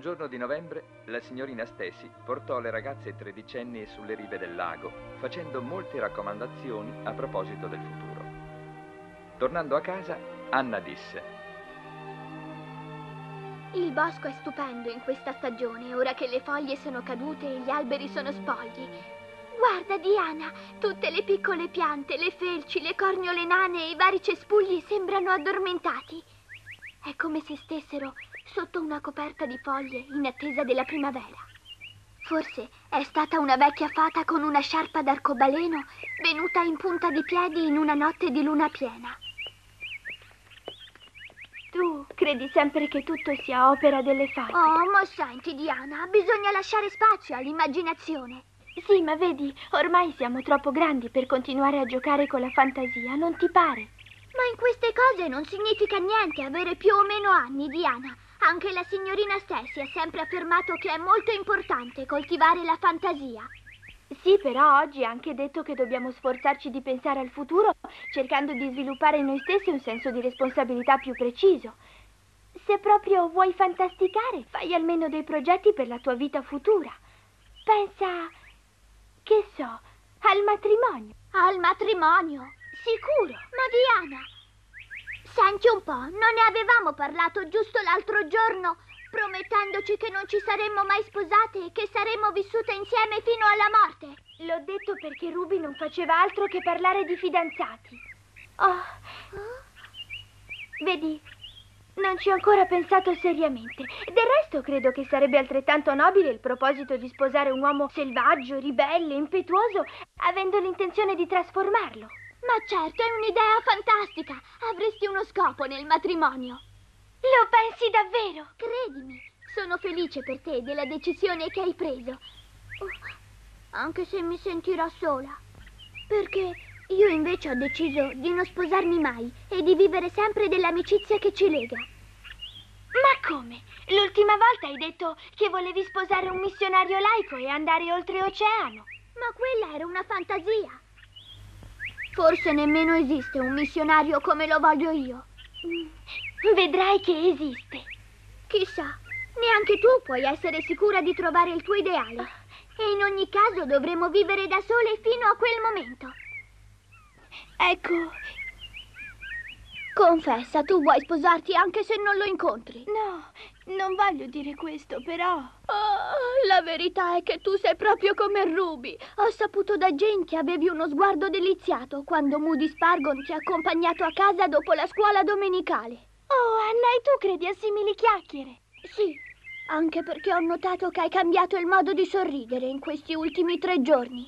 giorno di novembre, la signorina Stacy portò le ragazze tredicenni sulle rive del lago, facendo molte raccomandazioni a proposito del futuro. Tornando a casa, Anna disse: Il bosco è stupendo in questa stagione, ora che le foglie sono cadute e gli alberi sono spogli. Guarda, Diana, tutte le piccole piante, le felci, le corniole nane e i vari cespugli sembrano addormentati. È come se stessero sotto una coperta di foglie in attesa della primavera. Forse è stata una vecchia fata con una sciarpa d'arcobaleno venuta in punta di piedi in una notte di luna piena. Tu credi sempre che tutto sia opera delle fate. Oh, ma senti, Diana, bisogna lasciare spazio all'immaginazione. Sì, ma vedi, ormai siamo troppo grandi per continuare a giocare con la fantasia, non ti pare? Ma in queste cose non significa niente avere più o meno anni, Diana. Anche la signorina Stacy ha sempre affermato che è molto importante coltivare la fantasia. Sì, però oggi ha anche detto che dobbiamo sforzarci di pensare al futuro, cercando di sviluppare in noi stessi un senso di responsabilità più preciso. Se proprio vuoi fantasticare, fai almeno dei progetti per la tua vita futura. Pensa, che so, al matrimonio. Al matrimonio? Sicuro. Ma Diana, senti un po', non ne avevamo parlato giusto l'altro giorno, promettendoci che non ci saremmo mai sposate e che saremmo vissute insieme fino alla morte. L'ho detto perché Ruby non faceva altro che parlare di fidanzati. Oh. Vedi, non ci ho ancora pensato seriamente. Del resto credo che sarebbe altrettanto nobile il proposito di sposare un uomo selvaggio, ribelle, impetuoso, avendo l'intenzione di trasformarlo. Ma certo, è un'idea fantastica. Avresti uno scopo nel matrimonio. Lo pensi davvero? Credimi, sono felice per te della decisione che hai preso. Oh, anche se mi sentirò sola. Perché io invece ho deciso di non sposarmi mai e di vivere sempre dell'amicizia che ci lega. Ma come? L'ultima volta hai detto che volevi sposare un missionario laico e andare oltreoceano. Ma quella era una fantasia. Forse nemmeno esiste un missionario come lo voglio io. Vedrai che esiste. Chissà, neanche tu puoi essere sicura di trovare il tuo ideale. E in ogni caso dovremo vivere da sole fino a quel momento. Ecco. Confessa, tu vuoi sposarti anche se non lo incontri. No, non voglio dire questo, però. Oh, la verità è che tu sei proprio come Ruby. Ho saputo da Jane che avevi uno sguardo deliziato quando Moody Spargon ti ha accompagnato a casa dopo la scuola domenicale. Oh, Anna, e tu credi a simili chiacchiere? Sì, anche perché ho notato che hai cambiato il modo di sorridere in questi ultimi tre giorni.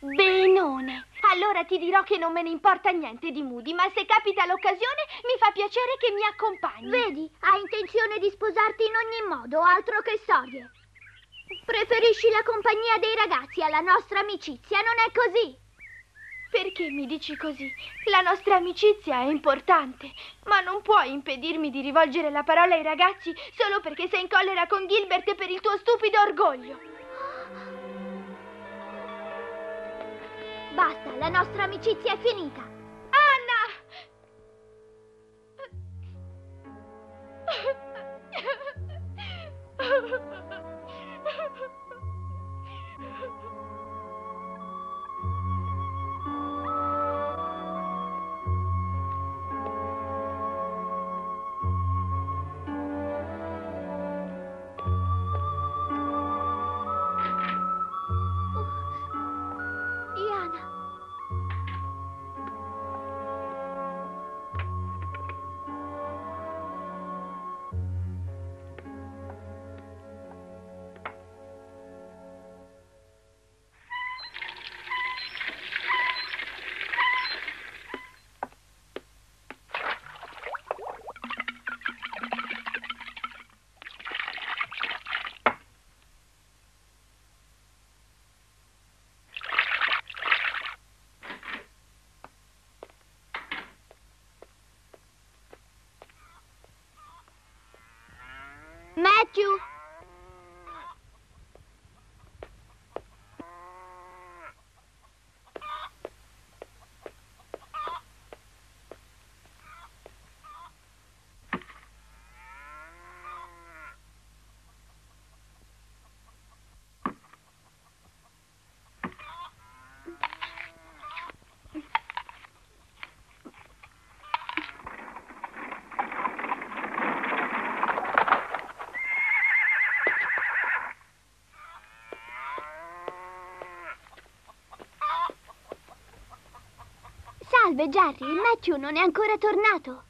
Benone. Allora ti dirò che non me ne importa niente di Moody, ma se capita l'occasione mi fa piacere che mi accompagni. Vedi, hai intenzione di sposarti in ogni modo, altro che storie. Preferisci la compagnia dei ragazzi alla nostra amicizia, non è così? Perché mi dici così? La nostra amicizia è importante, ma non puoi impedirmi di rivolgere la parola ai ragazzi solo perché sei in collera con Gilbert per il tuo stupido orgoglio. Basta, la nostra amicizia è finita. Anna! Matthew. Salve Jerry, il Matthew non è ancora tornato.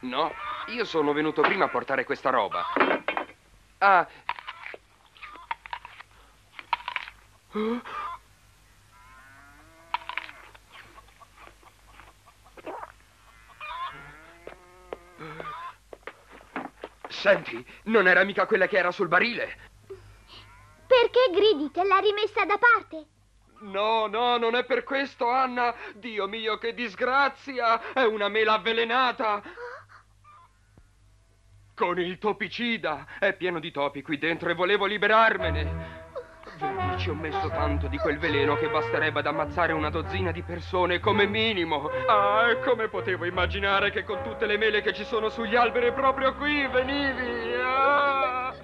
No, io sono venuto prima a portare questa roba. Ah. Senti, non era mica quella che era sul barile? Perché gridi? Te l'ha rimessa da parte? No, no, non è per questo, Anna. Dio mio, che disgrazia! È una mela avvelenata. Con il topicida. È pieno di topi qui dentro e volevo liberarmene. Vedi, ci ho messo tanto di quel veleno che basterebbe ad ammazzare una dozzina di persone come minimo. Ah, come potevo immaginare che con tutte le mele che ci sono sugli alberi proprio qui venivi? Ah!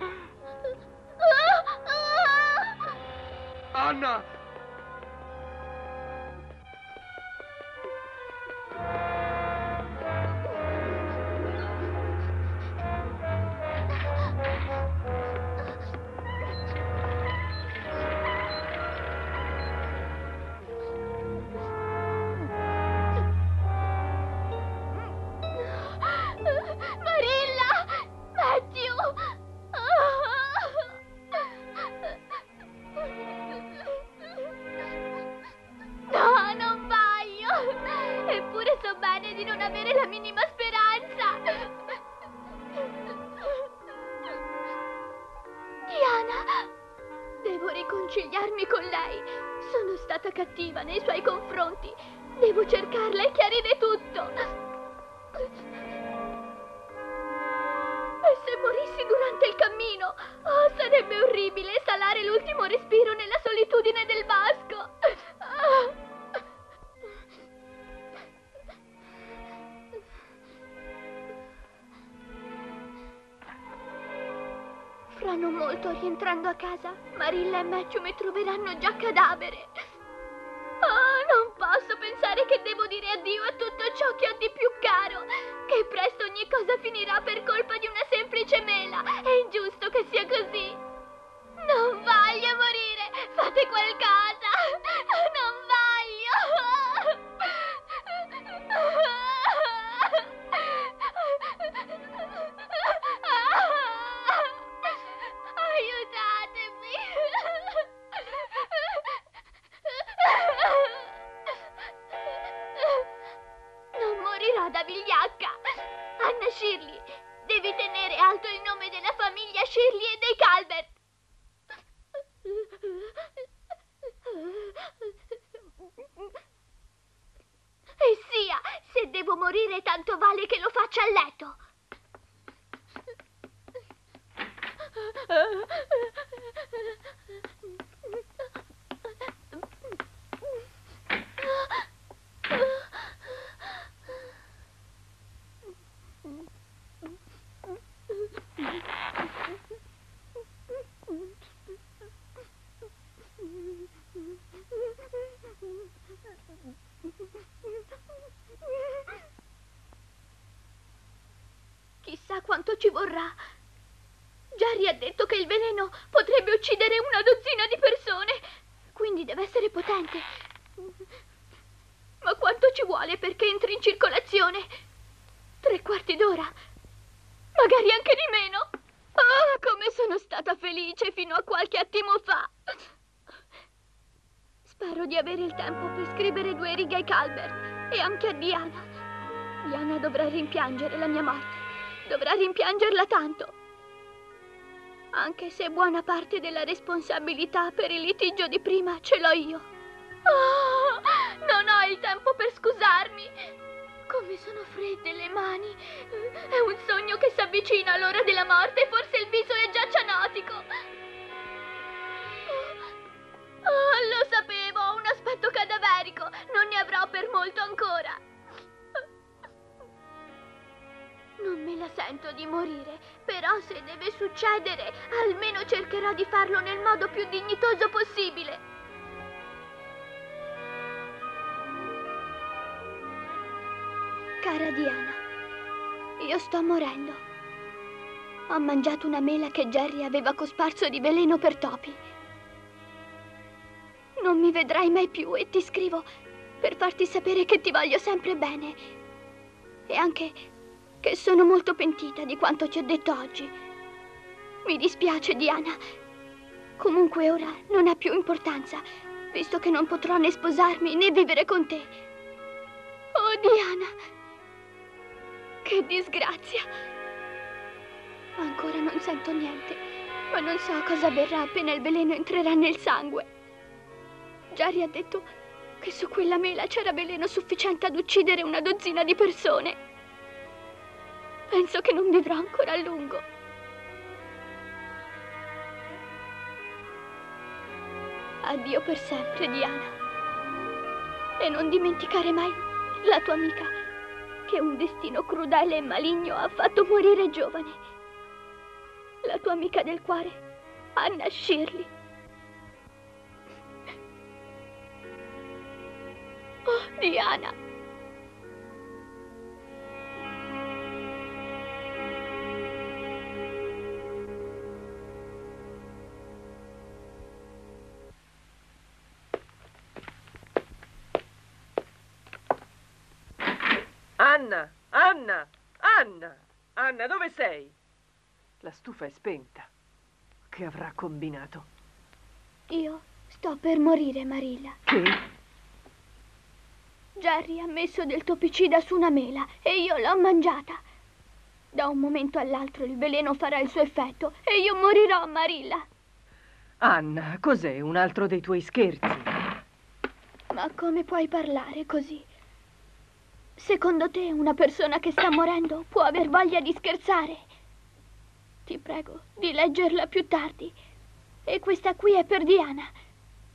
Anna! Cattiva nei suoi confronti. Devo cercarla e chiarire tutto. E se morissi durante il cammino? Oh, sarebbe orribile salare l'ultimo respiro nella solitudine del vasco. Fra non molto, rientrando a casa, Marilla e Matthew mi troveranno già cadavere. Dire addio a tutto ciò che ho di più caro. Che presto ogni cosa finirà per colpa di una semplice mela. È ingiusto che sia così. Non voglio morire. Fate qualcosa. Morire tanto vale che lo faccia a letto! Chissà quanto ci vorrà. Jerry ha detto che il veleno potrebbe uccidere una dozzina di persone, quindi deve essere potente. Ma quanto ci vuole perché entri in circolazione? Tre quarti d'ora? Magari anche di meno? Ah, come sono stata felice fino a qualche attimo fa! Spero di avere il tempo per scrivere due righe ai Calvert e anche a Diana. Diana dovrà rimpiangere la mia morte. Dovrà rimpiangerla tanto. Anche se buona parte della responsabilità per il litigio di prima ce l'ho io. Oh, non ho il tempo per scusarmi. Come sono fredde le mani. È un sogno che si avvicina all'ora della morte forse il viso è già cianotico. Oh, lo sapevo, ho un aspetto cadaverico. Non ne avrò per molto ancora. Sento di morire, però se deve succedere, almeno cercherò di farlo nel modo più dignitoso possibile. Cara Diana, io sto morendo. Ho mangiato una mela che Jerry aveva cosparso di veleno per topi. Non mi vedrai mai più e ti scrivo per farti sapere che ti voglio sempre bene. E anche che sono molto pentita di quanto ci ho detto oggi. Mi dispiace, Diana. Comunque ora non ha più importanza, visto che non potrò né sposarmi né vivere con te. Oh, Diana! Che disgrazia! Ancora non sento niente, ma non so cosa avverrà appena il veleno entrerà nel sangue. Jerry ha detto che su quella mela c'era veleno sufficiente ad uccidere una dozzina di persone. Penso che non vivrò ancora a lungo. Addio per sempre, Diana. E non dimenticare mai la tua amica, che un destino crudele e maligno ha fatto morire giovane. La tua amica del cuore, Anna Shirley. Oh, Diana. Anna, Anna, Anna, Anna, dove sei? La stufa è spenta. Che avrà combinato? Io sto per morire, Marilla. Che? Jerry ha messo del topicida su una mela e io l'ho mangiata. Da un momento all'altro il veleno farà il suo effetto e io morirò, Marilla. Anna, cos'è un altro dei tuoi scherzi? Ma come puoi parlare così? Secondo te una persona che sta morendo può aver voglia di scherzare? Ti prego di leggerla più tardi. E questa qui è per Diana.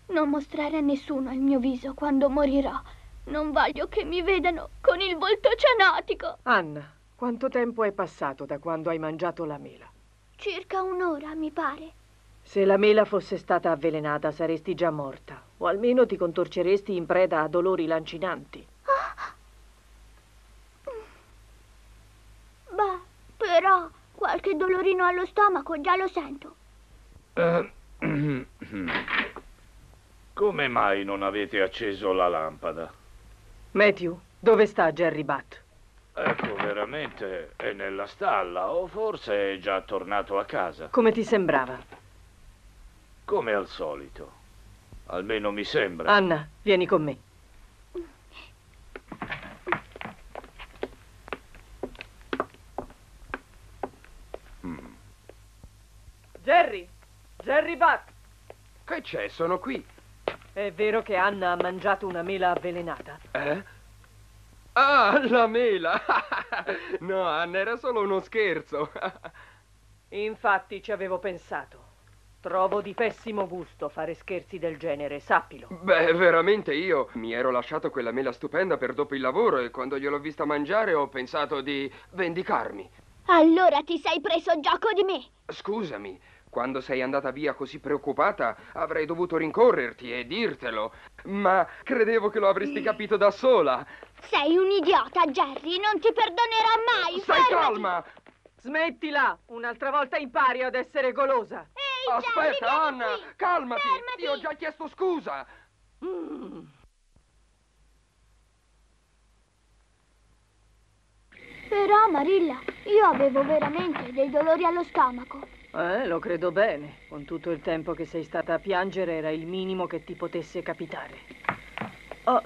Non mostrare a nessuno il mio viso quando morirò. Non voglio che mi vedano con il volto cianotico. Anna, quanto tempo è passato da quando hai mangiato la mela? Circa un'ora, mi pare. Se la mela fosse stata avvelenata saresti già morta, o almeno ti contorceresti in preda a dolori lancinanti. Però qualche dolorino allo stomaco già lo sento. Uh, come mai non avete acceso la lampada? Matthew, dove sta Jerry Butt? Ecco, veramente è nella stalla o forse è già tornato a casa. Come ti sembrava? Come al solito. Almeno mi sembra. Anna, vieni con me. Jerry! Jerry Buck! Che c'è? Sono qui. È vero che Anna ha mangiato una mela avvelenata? Eh? Ah, la mela! no, Anna, era solo uno scherzo. Infatti ci avevo pensato. Trovo di pessimo gusto fare scherzi del genere, sappilo. Beh, veramente io mi ero lasciato quella mela stupenda per dopo il lavoro e quando gliel'ho vista mangiare ho pensato di vendicarmi. Allora ti sei preso gioco di me. Scusami, quando sei andata via così preoccupata avrei dovuto rincorrerti e dirtelo, ma credevo che lo avresti capito da sola. Sei un idiota, Jerry, non ti perdonerò mai. Stai Fermati. calma! Smettila! Un'altra volta impari ad essere golosa. Ehi, Aspetta, Jerry, Anna, qui. calmati! Fermati. Ti ho già chiesto scusa. Mm. Però, Marilla, io avevo veramente dei dolori allo stomaco. Eh, lo credo bene. Con tutto il tempo che sei stata a piangere era il minimo che ti potesse capitare. Oh,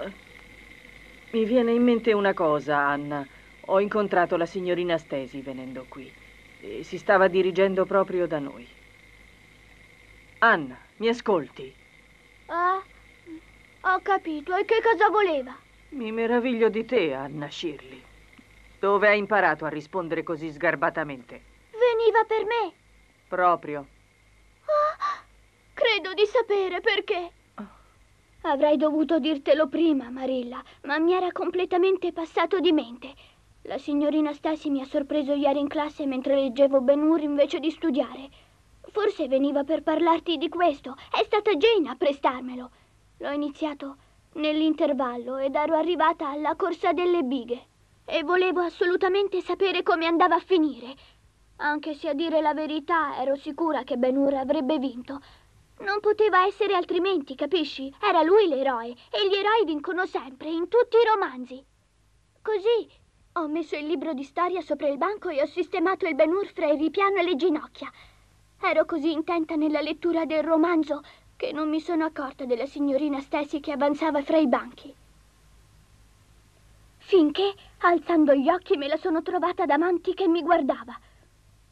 mi viene in mente una cosa, Anna. Ho incontrato la signorina Stesi venendo qui. E si stava dirigendo proprio da noi. Anna, mi ascolti? Ah, ho capito. E che cosa voleva? Mi meraviglio di te, Anna Shirley. Dove hai imparato a rispondere così sgarbatamente? Veniva per me. Proprio. Oh, credo di sapere perché. Avrei dovuto dirtelo prima, Marilla, ma mi era completamente passato di mente. La signorina Stasi mi ha sorpreso ieri in classe mentre leggevo Ben Hur invece di studiare. Forse veniva per parlarti di questo. È stata Jane a prestarmelo. L'ho iniziato nell'intervallo ed ero arrivata alla corsa delle bighe. E volevo assolutamente sapere come andava a finire. Anche se a dire la verità ero sicura che Ben Hur avrebbe vinto. Non poteva essere altrimenti, capisci? Era lui l'eroe e gli eroi vincono sempre, in tutti i romanzi. Così ho messo il libro di storia sopra il banco e ho sistemato il Ben Hur fra il ripiano e le ginocchia. Ero così intenta nella lettura del romanzo che non mi sono accorta della signorina Stacy che avanzava fra i banchi. Finché, alzando gli occhi, me la sono trovata davanti che mi guardava.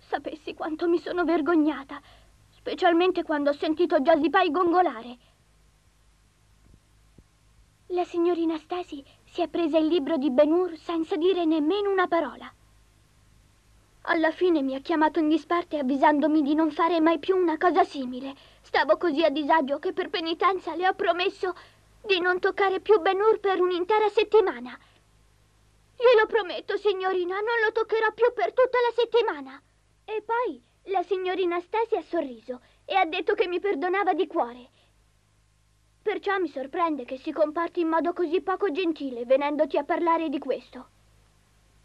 Sapessi quanto mi sono vergognata, specialmente quando ho sentito Josie Pie gongolare. La signorina Stacy si è presa il libro di Ben Hur senza dire nemmeno una parola. Alla fine mi ha chiamato in disparte avvisandomi di non fare mai più una cosa simile. Stavo così a disagio che per penitenza le ho promesso di non toccare più Ben Hur per un'intera settimana. Glielo prometto, signorina, non lo toccherò più per tutta la settimana. E poi la signorina Stasi ha sorriso e ha detto che mi perdonava di cuore. Perciò mi sorprende che si comporti in modo così poco gentile venendoti a parlare di questo.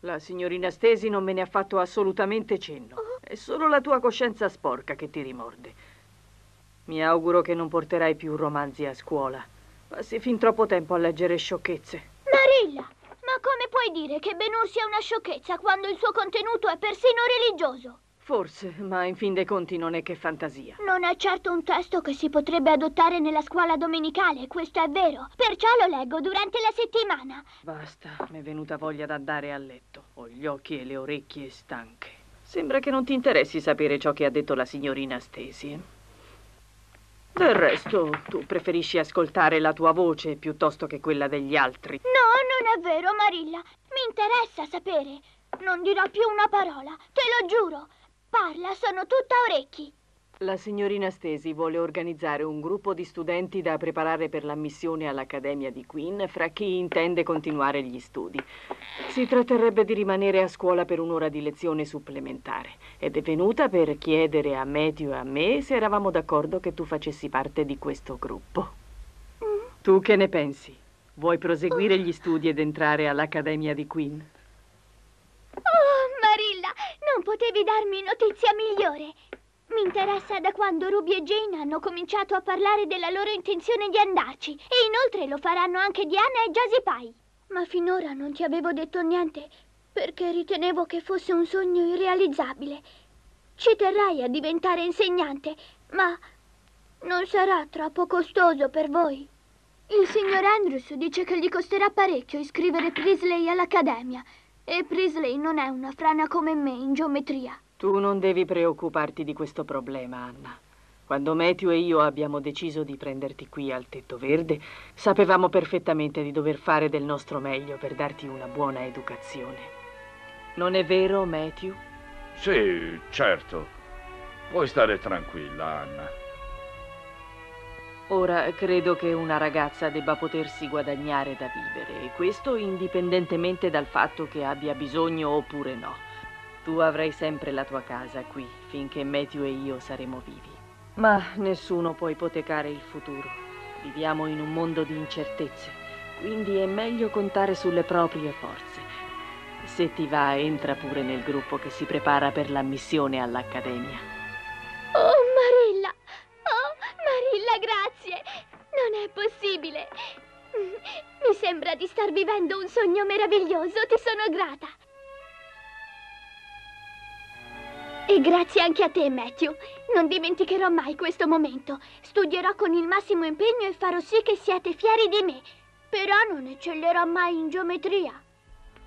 La signorina Stesi non me ne ha fatto assolutamente cenno. È solo la tua coscienza sporca che ti rimorde. Mi auguro che non porterai più romanzi a scuola. Passi fin troppo tempo a leggere sciocchezze. Marilla, ma come puoi dire che Benur sia una sciocchezza quando il suo contenuto è persino religioso? Forse, ma in fin dei conti non è che fantasia. Non è certo un testo che si potrebbe adottare nella scuola domenicale, questo è vero. Perciò lo leggo durante la settimana. Basta, mi è venuta voglia d'andare a letto. Ho gli occhi e le orecchie stanche. Sembra che non ti interessi sapere ciò che ha detto la signorina Stesi. Del resto, tu preferisci ascoltare la tua voce piuttosto che quella degli altri. No, non è vero, Marilla. Mi interessa sapere. Non dirò più una parola, te lo giuro. Parla, sono tutta orecchi. La signorina Stesi vuole organizzare un gruppo di studenti da preparare per l'ammissione all'Accademia di Queen fra chi intende continuare gli studi. Si tratterebbe di rimanere a scuola per un'ora di lezione supplementare ed è venuta per chiedere a Matthew e a me se eravamo d'accordo che tu facessi parte di questo gruppo. Tu che ne pensi? Vuoi proseguire gli studi ed entrare all'Accademia di Queen? Potevi darmi notizia migliore. Mi interessa da quando Ruby e Jane hanno cominciato a parlare della loro intenzione di andarci e inoltre lo faranno anche Diana e Josie Pie. Ma finora non ti avevo detto niente perché ritenevo che fosse un sogno irrealizzabile. Ci terrai a diventare insegnante, ma non sarà troppo costoso per voi. Il signor Andrews dice che gli costerà parecchio iscrivere Prisley all'Accademia e Prisley non è una frana come me in geometria. Tu non devi preoccuparti di questo problema, Anna. Quando Matthew e io abbiamo deciso di prenderti qui al tetto verde, sapevamo perfettamente di dover fare del nostro meglio per darti una buona educazione. Non è vero, Matthew? Sì, certo. Puoi stare tranquilla, Anna. Ora credo che una ragazza debba potersi guadagnare da vivere, e questo indipendentemente dal fatto che abbia bisogno oppure no. Tu avrai sempre la tua casa qui, finché Matthew e io saremo vivi. Ma nessuno può ipotecare il futuro. Viviamo in un mondo di incertezze, quindi è meglio contare sulle proprie forze. Se ti va, entra pure nel gruppo che si prepara per l'ammissione all'Accademia. È possibile! Mi sembra di star vivendo un sogno meraviglioso, ti sono grata. E grazie anche a te, Matthew. Non dimenticherò mai questo momento. Studierò con il massimo impegno e farò sì che siate fieri di me. Però non eccellerò mai in geometria.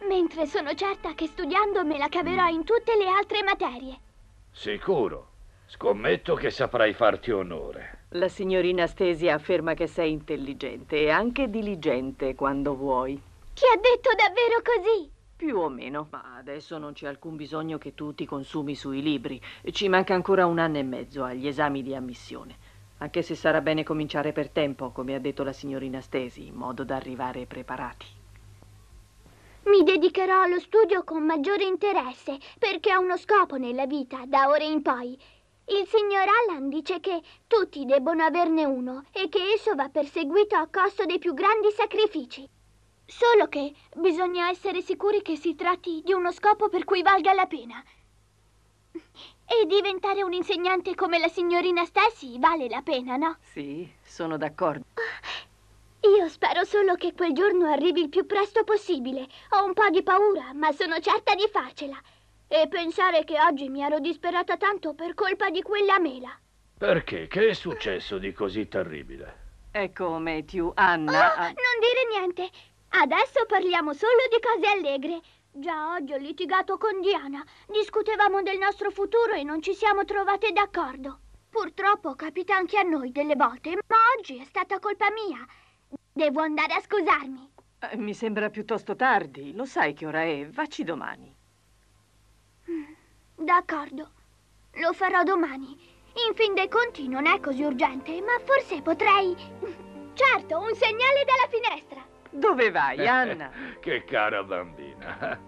Mentre sono certa che studiando me la caverò in tutte le altre materie. Sicuro. Scommetto che saprai farti onore. La signorina Stasia afferma che sei intelligente e anche diligente quando vuoi. Ti ha detto davvero così? Più o meno, ma adesso non c'è alcun bisogno che tu ti consumi sui libri. Ci manca ancora un anno e mezzo agli esami di ammissione. Anche se sarà bene cominciare per tempo, come ha detto la signorina Stesi, in modo da arrivare preparati. Mi dedicherò allo studio con maggiore interesse, perché ho uno scopo nella vita, da ora in poi. Il signor Allan dice che tutti debbono averne uno e che esso va perseguito a costo dei più grandi sacrifici. Solo che bisogna essere sicuri che si tratti di uno scopo per cui valga la pena. E diventare un insegnante come la signorina Stacy vale la pena, no? Sì, sono d'accordo. Io spero solo che quel giorno arrivi il più presto possibile. Ho un po' di paura, ma sono certa di farcela. E pensare che oggi mi ero disperata tanto per colpa di quella mela. Perché? Che è successo di così terribile? Ecco, Matthew, Anna... Oh, non dire niente. Adesso parliamo solo di cose allegre. Già oggi ho litigato con Diana. Discutevamo del nostro futuro e non ci siamo trovate d'accordo. Purtroppo capita anche a noi delle volte, ma oggi è stata colpa mia. Devo andare a scusarmi. Eh, Mi sembra piuttosto tardi. Lo sai che ora è? Vacci domani. D'accordo. Lo farò domani. In fin dei conti non è così urgente, ma forse potrei... Certo, un segnale dalla finestra. Dove vai, Anna? che cara bambina.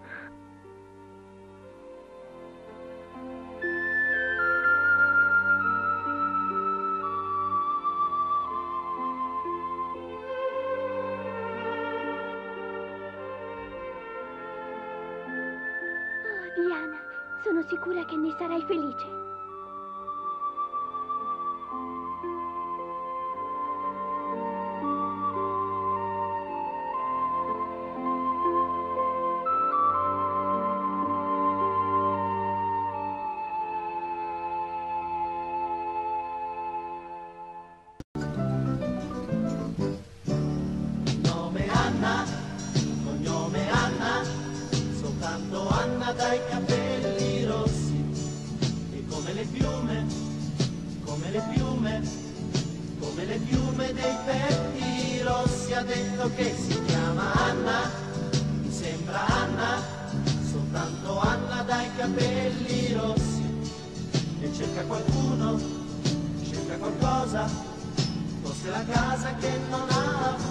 Sicura che ne sarai felice. Qualcosa, forse la casa che non ha.